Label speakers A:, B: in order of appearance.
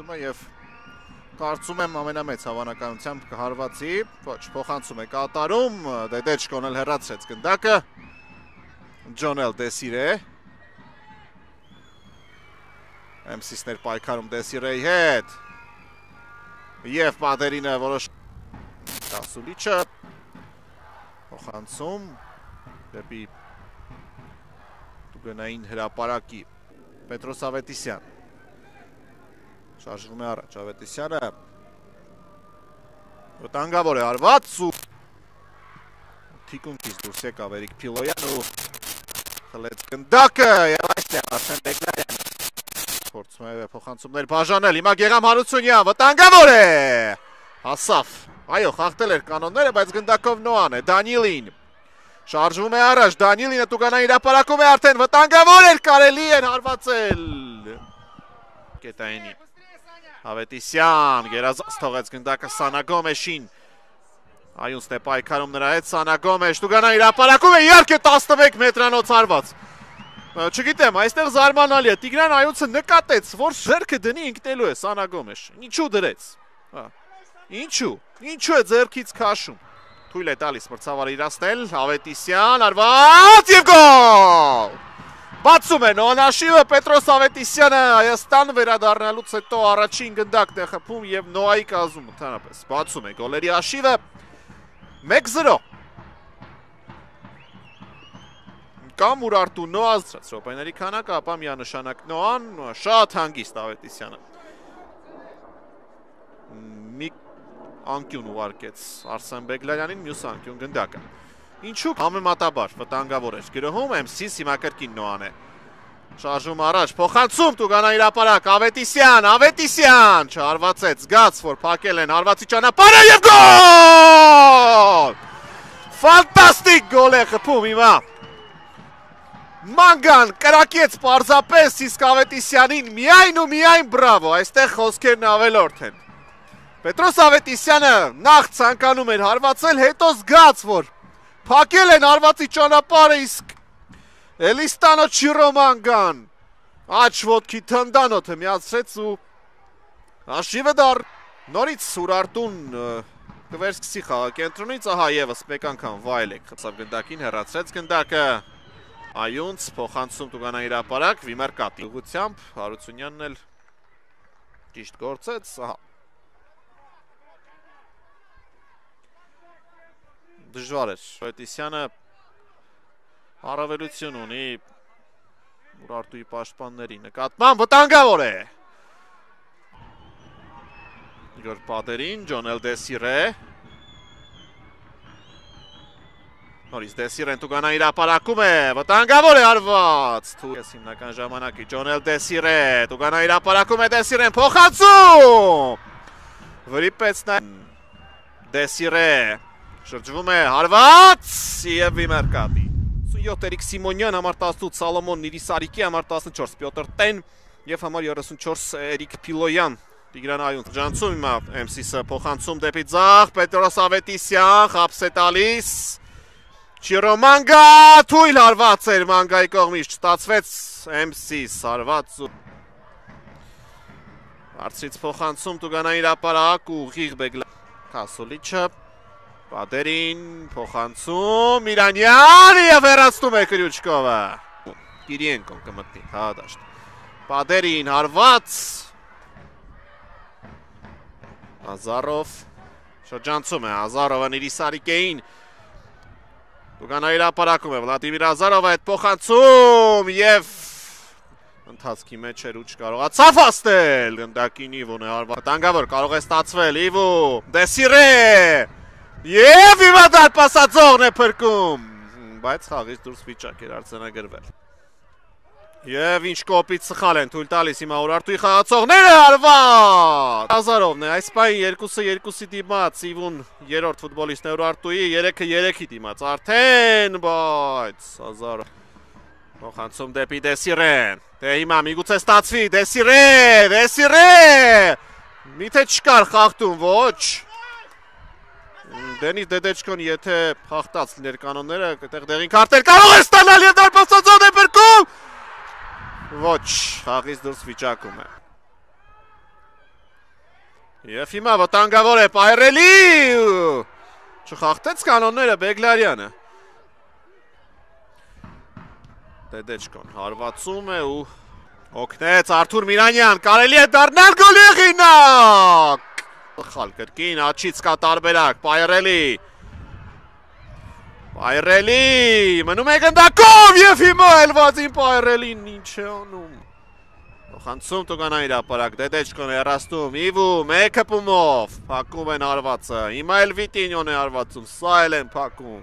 A: է եւ կարծում եմ ամենամեծ հավանականությամբ կհարվածի, ոչ, փոխանցում է կատարում, Դեդեչկոն էլ հեռացրեց գնդակը։ Ջոնել Դեսիրե MC-սներ պայքարում Դեսիրեի հետ։ Եվ Պատերինը որոշ Կասուլիչը փոխանցում դեպի դուգնային հրապարակի Պետրոս Ավետիսյան շարժվում է առաջ Ավետիսյանը վտանգավոր է արված ու թիկունքից դուրս եկավ Էրիկ Փիլոյան ու խլեց գնդակը եւ այստեղ Արսեն Բեգլարյան փորձում է փոխանցումներ բաժանել հիմա Գեգամ Հարությունյան վտանգավոր է! Հասավ այո խախտել էր կանոնները բայց գնդակով նոան է Դանիելին շարժվում է առաջ Դանիելինը Տուգանային հրապարակում է արդեն վտանգավոր էր կարելի էր հարվածել Կետայինի Ավետիսյան գերազանց թողեց գնդակը Սանա Գոմեշին Այունցն է պայքարում նրա հետ Սանա Գոմեշ Տուգանային հրապարակում է իհարկե 11 մետրանոց հարված Չգիտեմ, այստեղ զարմանալի է Տիգրան Այունցը նկատեց, որ ձեռքը դնի ընկնելու է Սանա Գոմեշ Ինչու դրեց Ինչու Ինչու է ձեռքից քաշում Թույլ է տալիս մրցավարը իրացնել, Ավետիսյան, արված և գոլ! Բացում է նոանաշիվը Պետրոս Ավետիսյանը Հայաստան վերադառնալուց հետո առաջին գնդակն է խփում եւ Նոայի կազում ընդհանրապես բացում է գոլերի աշիվը 1-0 կամ Ուրարտու Նոազրած ռոպայների քանակը, ապա միանշանակ Նոան շատ հանգիստ Ավետիսյանը մի անկյուն ուղարկեց Արսեն Բեգլարյանին, մյուս անկյուն գնդակը։ Ինչու համեմատաբար վտանգավոր էր գրոհում, MC-ս հիմա կրկին նոան է։ Շարժում առաջ, փոխանցում Տուգանա իրապարակ, Ավետիսյան, Ավետիսյան, չհարվածեց, զգաց, որ փակել են հարվածի ճանապարհը եւ գոլ! Ֆանտաստիկ գոլ է խփում հիմա։ Մանգան կրակեց պարզապես իսկ Ավետիսյանին միայն ու միայն բրավո, այստեղ խոսքերն ավելորդ են։ Պետրոս Ավետիսյանը նախ ցանկանում էր հարվածել, հետո զգաց, որ փակել են հարվածի ճանապարհը, իսկ Էլիստանո Չիրոմանգան աչ ոտքի թնդանոթը միացրեց ու հաշիվը դար նորից Սուրարտուն կվերսկսի խաղակենտրոնից, ահա եւս մեկ անգամ վայելեք խծավ գնդակին հեռացրեց գնդակը Այունց փոխանցում Տուգանա իրապարակ Վիմեր Կատի ուղությամբ Հարությունյանն էլ ճիշտ գործեց, ահա դժվար էր։ Պետիսյանը առավելություն ունի Ուրարտուի պաշտպանների նկատմամբ վտանգավոր է։ Իգոր Պատերին, Ջոնել Դեսիրե։ Նորից Դեսիրեն Տուգանա իրապարակում է, վտանգավոր է արված։ Թույս հիմնական ժամանակի Ջոնել Դեսիրե, Տուգանա իրապարակում է Դեսիրեն, փոխացում։ Վրիպեց նա Դեսիրե Շրջվում է հարված և վիմերկատի 87 Էրիկ Սիմոնյան, համար 18 Սալոմոն Նիրիսարիկի, համար 14 Պյոտր Տեն և համար 34 Էրիկ Պիլոյան Տիգրան այուն ջանցում հիմա MC-սը փոխանցում դեպի ձախ, Պետրոս Ավետիսյան, խապս է տալիս, Չիրո մանգա, թույլ հարված էր մանգայի կողմից, չտացվեց MC-ս հարված ու Արցից փոխանցում տուգանային ապարակ ու ղիղ բեգլա Կասոլիչը Պատերին փոխանցում Իրանյան եւ հեռացնում է Կրյուչկովը։ Կիրիենկոն կմտնի հադաշտ։ Պատերին հարված Ազարով շրջանցում է Ազարովը Նիրիսարիկեին Դուգանա իր ապարակում է Վլադիմիր Ազարովը այդ փոխանցում եւ ընթացքի մեջ էր ու չկարողացավ աստել գնդակին Իվոն է հարված տանգավոր կարող է ստացվել Իվո Դեսիրե Եվ հիմա դարպասածողն է փրկում, բայց խաղից դուրս վիճակ էր արձանագրվել։ Եվ ինչ կոպիտ սխալ են թույլ տալիս հիմա Ուրարտուի խաղացողները հարված։ Հազարովն է այս պահին երկուսը երկուսի դիմաց, Իվուն երրորդ ֆուտբոլիստն է Ուրարտուի, 3-ը 3-ի դիմաց արդեն, բայց Հազարով փոխանցում դեպի Դեսիրեն։ Դե հիմա միգուցե ստացվի Դեսիրե, Դեսիրե։ Միթե չկար խախտում, ոչ։ Դենիս Դեդեչկոն եթե հաղթած լիներ կանոնները, այդտեղ դեղին քարտեր կարող է ստանալ եւ դարպասածոն է բրկում։ Ոչ, խաղից դուրս վիճակում է։ Եվ հիմա վտանգավոր է Պայրելի Չխախտեց կանոնները Բեգլարյանը Տեդեչկոն հարվածում է ու օգնեց Արթուր Միրանյան կարելի է դառնալ գոլի ղինակ Խալ կրկին աչից կա տարբերակ Պայրելի Պայրելի մնում է գնդակով եւ հիմա ելվածին Պայրելին ինչ է անում Խանցում տուգանա իր ապարակ, դեդեչկոն է հեռաստում, իվու, մեկը պումով, պակում են արվածը, հիմա էլ վիտինյոն է արվածում, սա էլ են պակում։